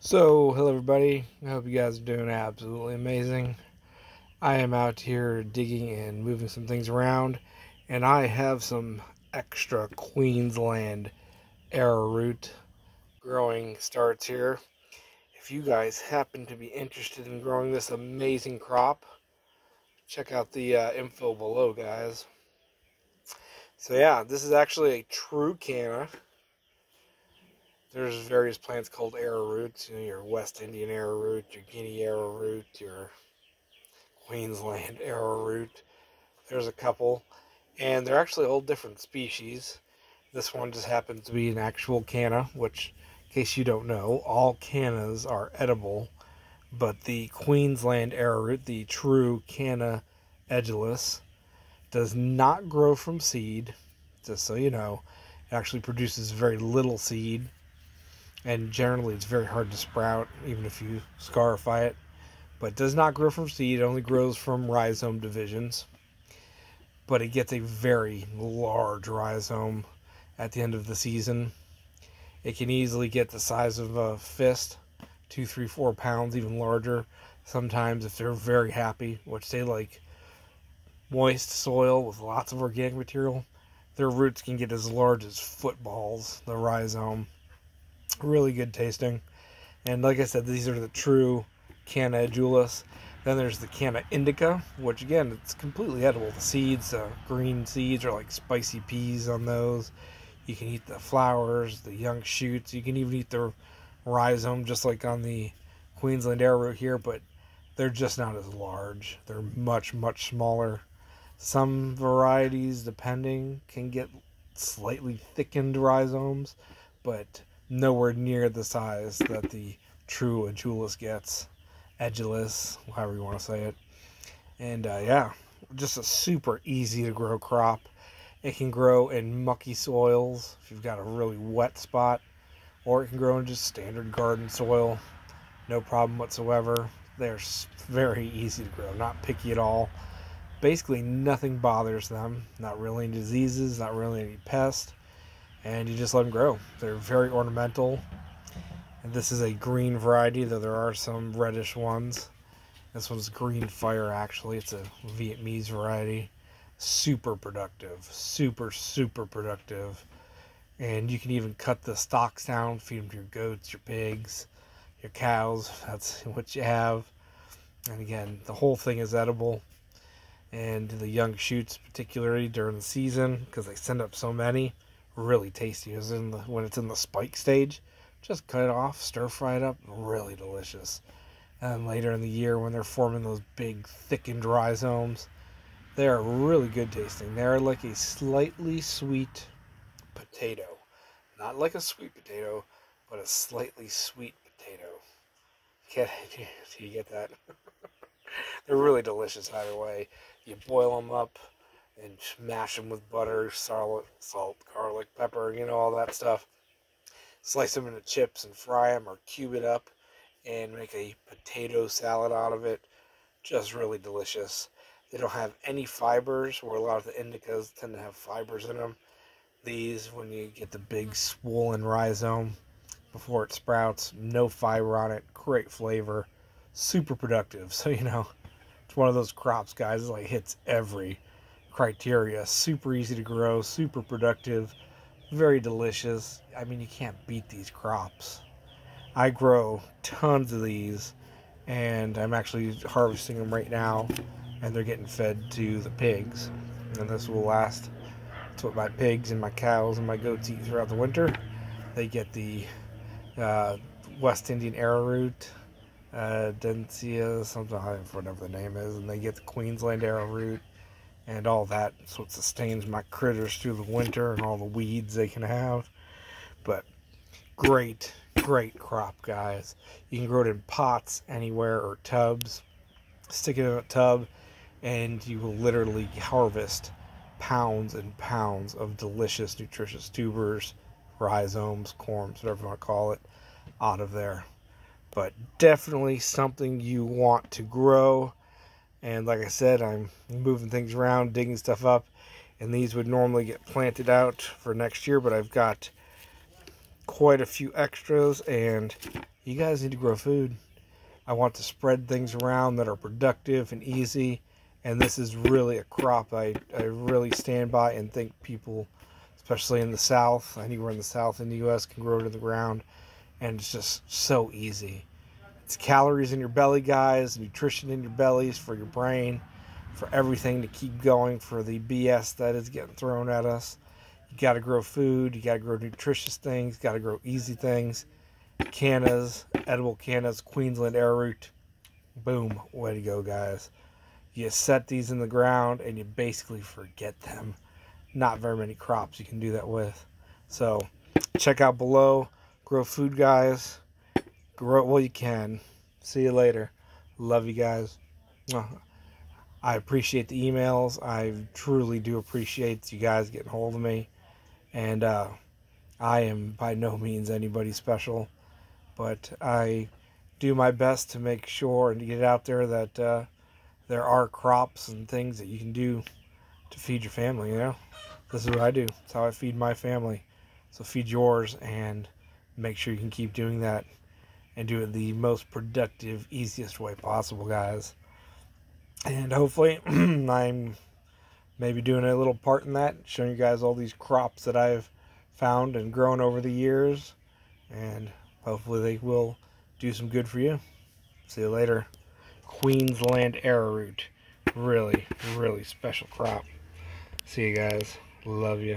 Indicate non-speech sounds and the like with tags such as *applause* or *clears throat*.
So, hello everybody. I hope you guys are doing absolutely amazing. I am out here digging and moving some things around, and I have some extra Queensland arrowroot growing starts here. If you guys happen to be interested in growing this amazing crop, check out the uh, info below, guys. So yeah, this is actually a true canna. There's various plants called arrowroots. You know, your West Indian arrowroot, your Guinea arrowroot, your Queensland *laughs* arrowroot. There's a couple, and they're actually all different species. This one just happens to be an actual canna, which, in case you don't know, all cannas are edible, but the Queensland arrowroot, the true canna edulis, does not grow from seed. Just so you know, it actually produces very little seed and generally it's very hard to sprout even if you scarify it. But it does not grow from seed. It only grows from rhizome divisions. But it gets a very large rhizome at the end of the season. It can easily get the size of a fist two three four pounds even larger. Sometimes if they're very happy which they like moist soil with lots of organic material their roots can get as large as footballs the rhizome really good tasting. And like I said, these are the true Canna edulis. Then there's the Canna indica, which again, it's completely edible. The seeds, uh, green seeds, are like spicy peas on those. You can eat the flowers, the young shoots. You can even eat the rhizome, just like on the Queensland arrowroot here, but they're just not as large. They're much, much smaller. Some varieties, depending, can get slightly thickened rhizomes, but nowhere near the size that the true Adulis gets. Edulis, however you want to say it. And uh, yeah, just a super easy to grow crop. It can grow in mucky soils if you've got a really wet spot, or it can grow in just standard garden soil. No problem whatsoever. They're very easy to grow, not picky at all. Basically, nothing bothers them. Not really any diseases, not really any pests and you just let them grow. They're very ornamental. And this is a green variety, though there are some reddish ones. This one's green fire, actually. It's a Vietnamese variety. Super productive. Super, super productive. And you can even cut the stalks down, feed them to your goats, your pigs, your cows. *laughs* That's what you have. And again, the whole thing is edible. And the young shoots, particularly during the season, because they send up so many really tasty. Is in the, when it's in the spike stage, just cut it off, stir fry it up, really delicious. And later in the year, when they're forming those big thickened rhizomes, they are really good tasting. They're like a slightly sweet potato, not like a sweet potato, but a slightly sweet potato. Get *laughs* do you get that? *laughs* they're really delicious either way. You boil them up and mash them with butter, salt, salt, garlic, pepper, you know, all that stuff. Slice them into chips and fry them or cube it up and make a potato salad out of it. Just really delicious. They don't have any fibers, where a lot of the indicas tend to have fibers in them. These, when you get the big swollen rhizome before it sprouts, no fiber on it, great flavor, super productive. *laughs* So, you know, it's one of those crops, guys, like hits every criteria. Super easy to grow, super productive, very delicious. I mean, you can't beat these crops. I grow tons of these, and I'm actually harvesting them right now, and they're getting fed to the pigs. And this will last. It's what my pigs and my cows and my goats eat throughout the winter. They get the uh, West Indian arrowroot, uh, Densia, something, whatever the name is, and they get the Queensland arrowroot and all that. So it sustains my critters through the winter and all the weeds they can have. But great, great crop, guys. You can grow it in pots anywhere or tubs. Stick it in a tub, and you will literally harvest pounds and pounds of delicious, nutritious tubers, rhizomes, corms, whatever you want to call it, out of there. But definitely something you want to grow and like I said, I'm moving things around, digging stuff up. And these would normally get planted out for next year, but I've got quite a few extras, and you guys need to grow food. I want to spread things around that are productive and easy, and this is really a crop I, I really stand by and think people, especially in the South, anywhere in the South in the U.S., can grow to the ground, and it's just so easy. It's calories in your belly, guys, nutrition in your bellies for your brain, for everything to keep going, for the BS that is getting thrown at us. You got to grow food, you got to grow nutritious things, got to grow easy things. Cannas, edible cannas, Queensland arrowroot. Boom, way to go, guys. You set these in the ground and you basically forget them. Not very many crops you can do that with. So, check out below. Grow food, guys grow you can. See you later. Love you guys. I appreciate the emails. I truly do appreciate you guys getting hold of me. And uh, I am by no means anybody special, but I do my best to make sure and to get out there that uh, there are crops and things that you can do to feed your family. You know, this is what I do. It's how I feed my family. So feed yours and make sure you can keep doing that and do it the most productive, easiest way possible, guys. And hopefully, *clears throat* I'm maybe doing a little part in that, showing you guys all these crops that I've found and grown over the years. And hopefully, they will do some good for you. See you later. Queensland arrowroot. Really, really special crop. See you guys. Love you.